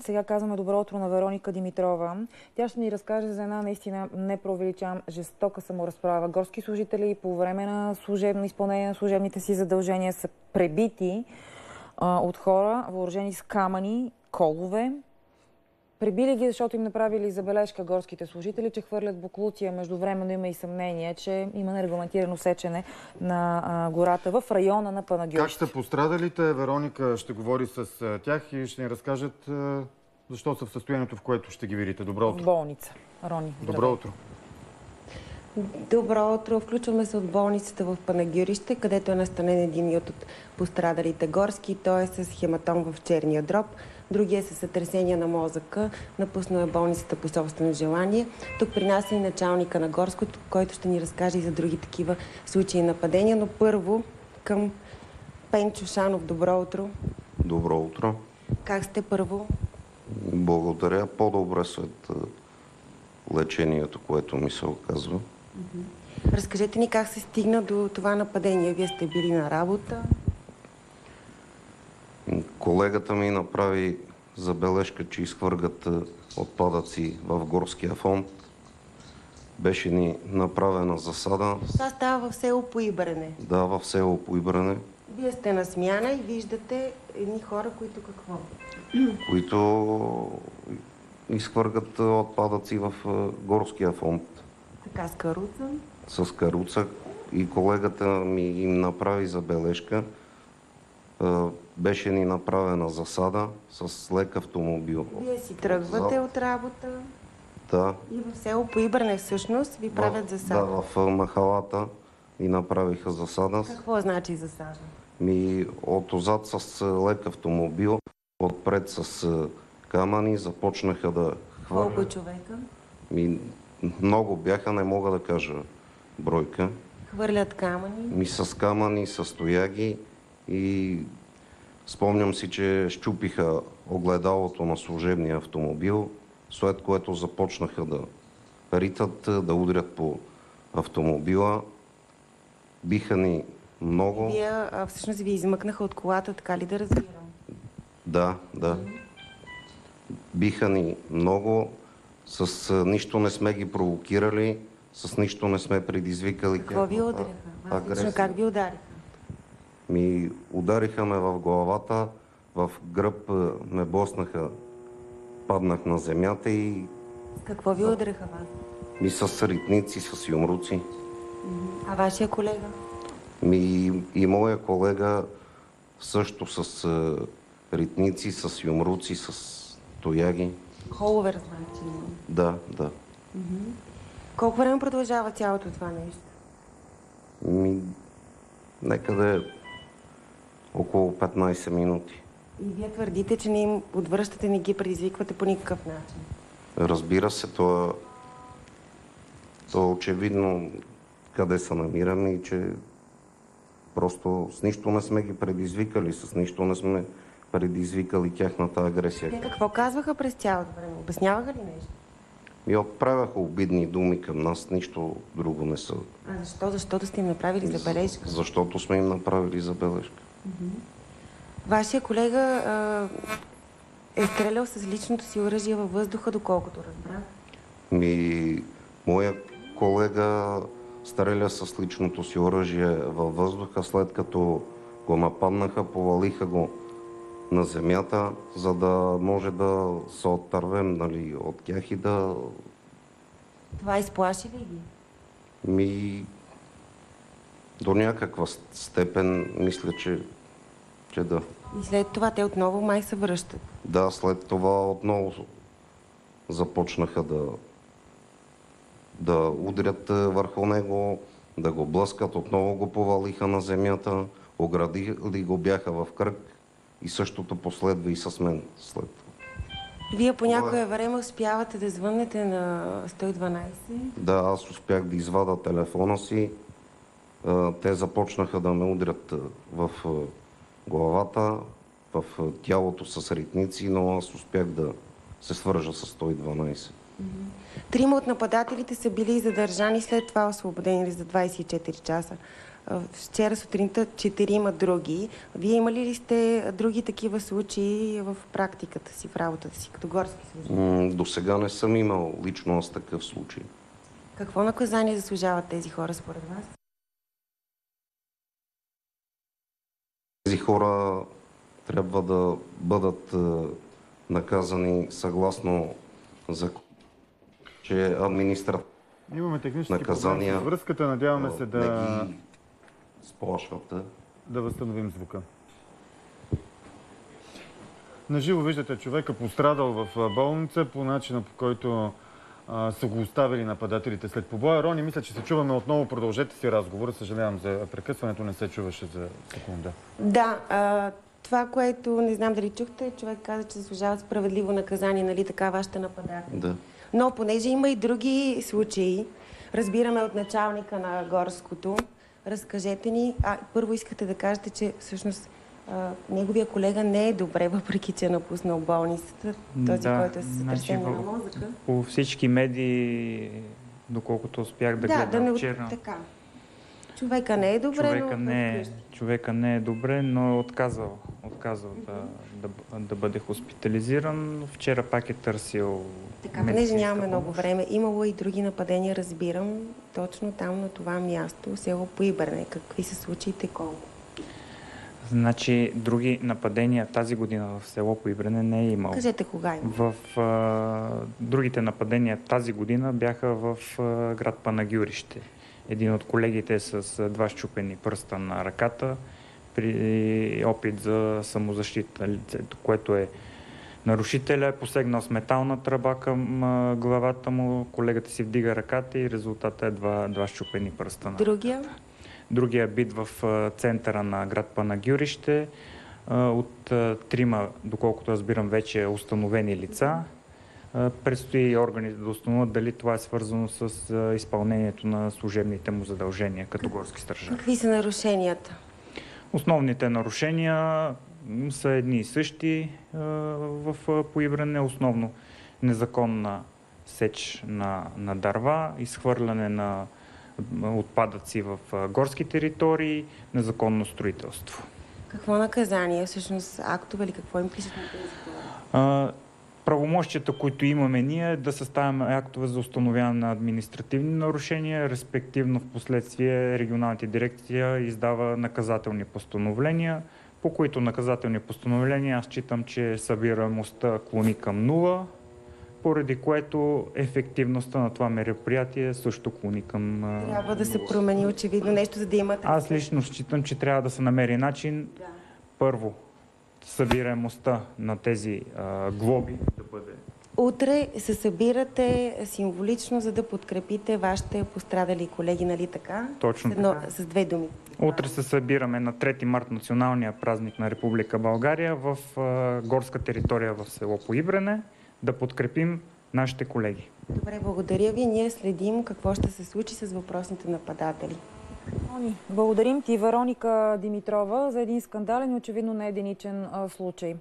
Сега казваме добро утро на Вероника Димитрова. Тя ще ни разкаже за една наистина, не провеличам, жестока саморазправа. Горски служители по време на служебно изпълнение на служебните си задължения са пребити а, от хора, въоръжени с камъни, колове. Пребили ги, защото им направили забележка горските служители, че хвърлят буклуция. Междувременно има и съмнение, че има нерегламентирано сечене на а, гората в района на Панагюрище. Как ще пострадалите? Вероника ще говори с тях и ще ни разкажат защо са в състоянието, в което ще ги видите. Добро утро. В болница. Рони, Добро утро. Добро утро! Включваме се от болницата в Панагюрище, където е настанен един от пострадалите горски. Той е с хематом в черния дроб. Другия е с сътресение на мозъка. Напуснал е болницата по собствено желание. Тук при нас е и началника на горското, който ще ни разкаже и за други такива случаи нападения. Но първо към Пенчо Шанов. Добро утро! Добро утро. Как сте първо? Благодаря. По-добре след лечението, което ми се оказва. Разкажете ни как се стигна до това нападение. Вие сте били на работа. Колегата ми направи забележка, че изхвъргат а, отпадъци в горския фонд. Беше ни направена засада. Това става в село Поибрене. Да, в село Поибране, Вие сте на смяна и виждате едни хора, които какво? които изхвъргат а, отпадъци в а, горския фонд. Така с каруца. с каруца и колегата ми им направи забележка. Е, Беше ни направена засада с лек автомобил. Вие си тръгвате За- от работа Да, и в село Поибърне всъщност ви правят засада. да, в е, махалата ни направиха засада. Какво значи засада? Ми отзад с е, лек автомобил, отпред с камъни, започнаха да Колко хвърлят. човека? Ми, много бяха, не мога да кажа бройка. Хвърлят камъни. Ми с камъни, с стояги и спомням си, че щупиха огледалото на служебния автомобил, след което започнаха да ритат, да удрят по автомобила. Биха ни много. Вие а, всъщност ви измъкнаха от колата, така ли да разбирам? Да, да. Биха ни много. С а, нищо не сме ги провокирали, с нищо не сме предизвикали. Какво ви удариха? Агресия. как ви удариха? Ми удариха ме в главата, в гръб ме блъснаха, паднах на земята и С какво ви удариха вас? ми с ритници, с юмруци. А вашия колега? Ми и моя колега също с ритници, с юмруци, с тояги. Холовер, значи. Да, да. Колко време продължава цялото това нещо? Ми, нека да е около 15 минути. И вие твърдите, че не им отвръщате, не ги предизвиквате по никакъв начин. Разбира се, то, е- то е очевидно къде се намираме и че просто с нищо не сме ги предизвикали, с нищо не сме предизвикали тяхната Те агресия. какво казваха през цялото време? Обясняваха ли нещо? И отправяха обидни думи към нас, нищо друго не са. А защо? Защото сте им направили забележка. Защото сме им направили забележка. Вашия колега а, е стрелял с личното си оръжие във въздуха, доколкото разбрах. Ми, моя колега стреля с личното си оръжие във въздуха, след като го нападнаха, повалиха го на земята, за да може да се оттървем нали, от тях и да Това изплаши ли ги? ми до някаква степен мисля, че, че да. И след това те отново май се връщат. Да, след това отново започнаха да, да удрят е, върху него, да го блъскат, отново го повалиха на земята, оградили го бяха в кръг и същото последва и с мен след това. Вие по е. някое време успявате да звъннете на 112. Да, аз успях да извада телефона си. Те започнаха да ме удрят в главата, в тялото с ритници, но аз успях да се свържа с 112. Трима от нападателите са били задържани, след това освободени за 24 часа. вчера сутринта четирима други. Вие имали ли сте други такива случаи в практиката си, в работата си, като горски служител? До сега не съм имал лично аз такъв случай. Какво наказание заслужават тези хора според вас? Тези хора трябва да бъдат е, наказани съгласно закон, че администрация Имаме технически Наказания. проблем с връзката. Надяваме се да, не ги сплашват. е. да възстановим звука. Наживо виждате човека пострадал в болница по начина по който а, са го оставили нападателите след побоя. Рони, мисля, че се чуваме отново. Продължете си разговора. Съжалявам за прекъсването. Не се чуваше за секунда. Да, а, това, което не знам дали чухте, човек каза, че заслужават справедливо наказание, нали така, вашите нападатели. Да. Но понеже има и други случаи, разбираме от началника на горското, разкажете ни, а първо искате да кажете, че всъщност а, неговия колега не е добре, въпреки че е напуснал болницата, този, Да, който е с значи на мозъка. По всички медии, доколкото успях да, Да, да гледам не вчера, така. Човека не е добре, човека, но... не е, човека не е добре, но е отказал, отказал да, да, да бъде хоспитализиран. Вчера пак е търсил Така, понеже нямаме много време, имало и други нападения, разбирам, точно там на това място, село Поибърне. Какви са случаите, колко? Значи, други нападения тази година в село Поибрене не е имало. Кажете кога има. В а, другите нападения тази година бяха в а, град Панагюрище. Един от колегите е с а, два щупени пръста на ръката при опит за самозащита. Лицето, което е нарушителя, е посегнал с метална тръба към а, главата му, колегата си вдига ръката и резултата е два, два щупени пръста на Другия? Другия бит в центъра на град Панагюрище от трима, доколкото разбирам, вече установени лица. Предстои органите да установят дали това е свързано с изпълнението на служебните му задължения като горски стражар. Какви са нарушенията? Основните нарушения са едни и същи в поибране, основно незаконна сеч на, на дърва, изхвърляне на отпадъци в горски територии, незаконно строителство. Какво наказание? Всъщност актове или какво им пишат на тези хора? Правомощията, които имаме ние, да съставяме актове за установяване на административни нарушения, респективно в последствие регионалната дирекция издава наказателни постановления, по които наказателни постановления аз считам, че събираемостта клони към нула, поради което ефективността на това мероприятие също клони към Трябва да се промени очевидно нещо, за да има. Аз лично считам, че трябва да се намери начин Да. първо събираемостта на тези а, глоби бъде Утре се събирате символично, за да подкрепите вашите пострадали колеги, нали така? Точно С, едно, така. с две думи. Утре се събираме на 3 март, националния празник на Република България, в а, горска територия в село Поибрене, да подкрепим нашите колеги. Добре, благодаря ви. Ние следим какво ще се случи с въпросните нападатели. Благодарим ти, Вероника Димитрова, за един скандален и очевидно не единичен случай.